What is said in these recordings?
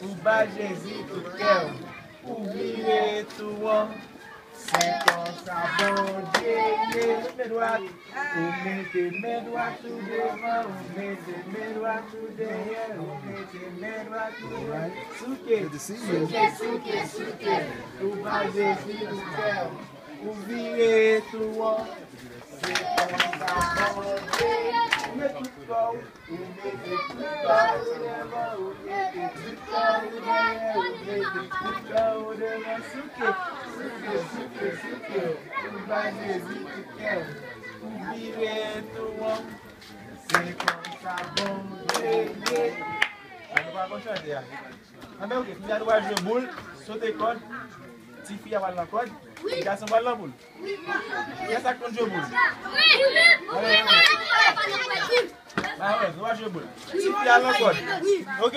Ou ba Jezi tout kèw, ou bire tou an. Good to see you. Tu vai descer do céu, o vieto, ó. Se conta você, o meu tutol, o meu tutol, leva o meu tutol, leva o meu tutol, leva o meu sike, sike, mbane zike, mbire tou wang, se kon sa bon, ye, ye. Ano pa kon chante ya? Anbe ouke, mi adwa jwe boul, sote kon, ti fi aval nan kon, mi gason bal nan boul. Yes ak kon jwe boul. Ba we, nou a jwe boul. Ti fi aval nan kon. Ok?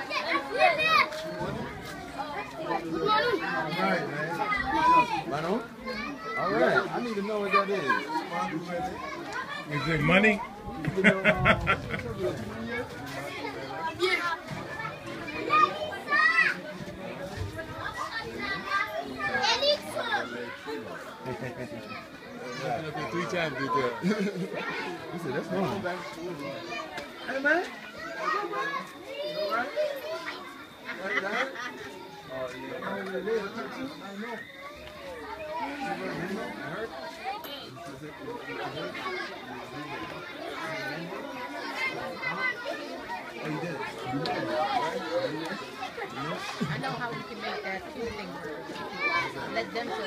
Manu? All right. I need to know what that is. Is it money? You know, Three times you do he said, that's wrong. Hey, man. Right down. Oh, yeah. I know what it is. I know. Oh, you. I know how we can make that two fingers. Let them show you.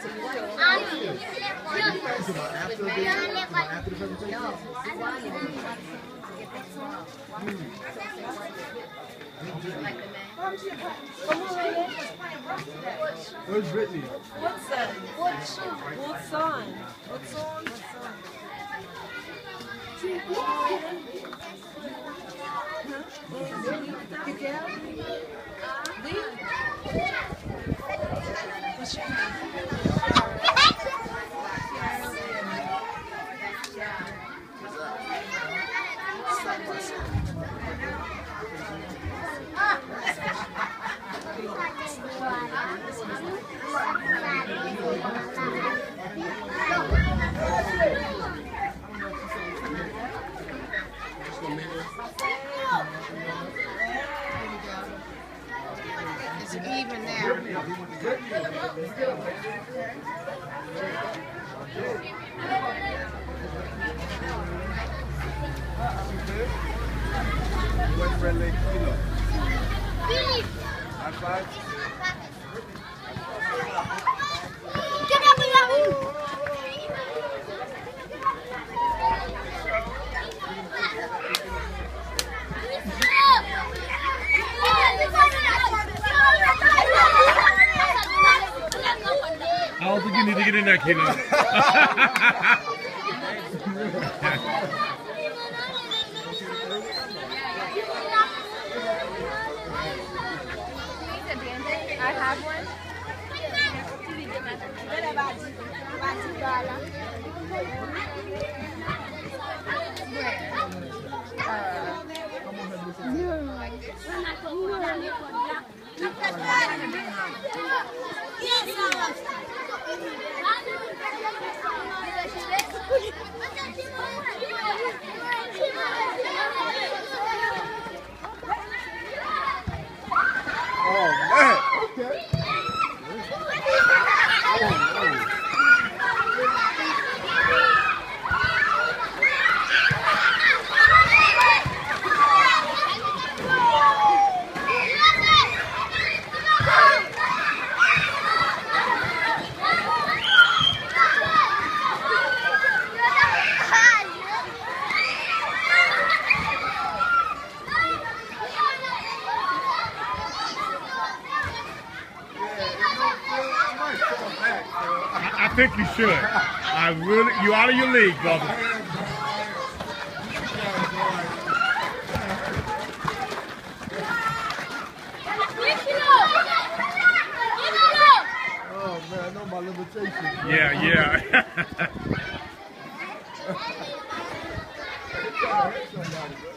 So you show It's about after the, after the presentation. No, Where's Brittany? What's that? What, what sign? What song? What song? It's even now. West Red Lake Kilo. High five. I don't think you need to get in there, Kenan. I have think you should. I really, you out of your league, brother. Oh man, I know my limitations. Yeah, yeah.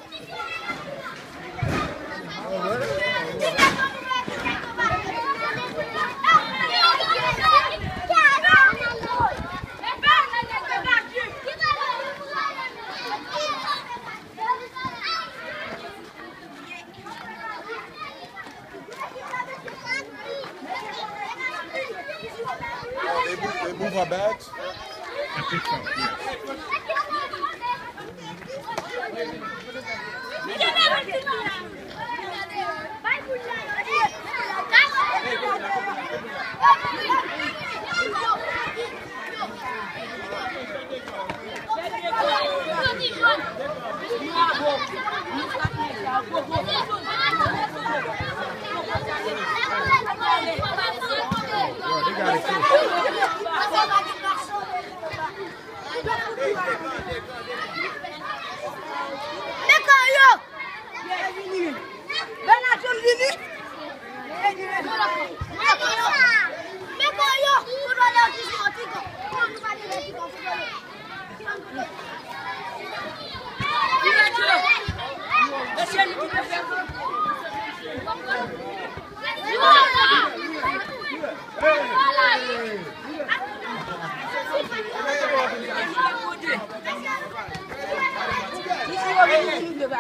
É Contra backs.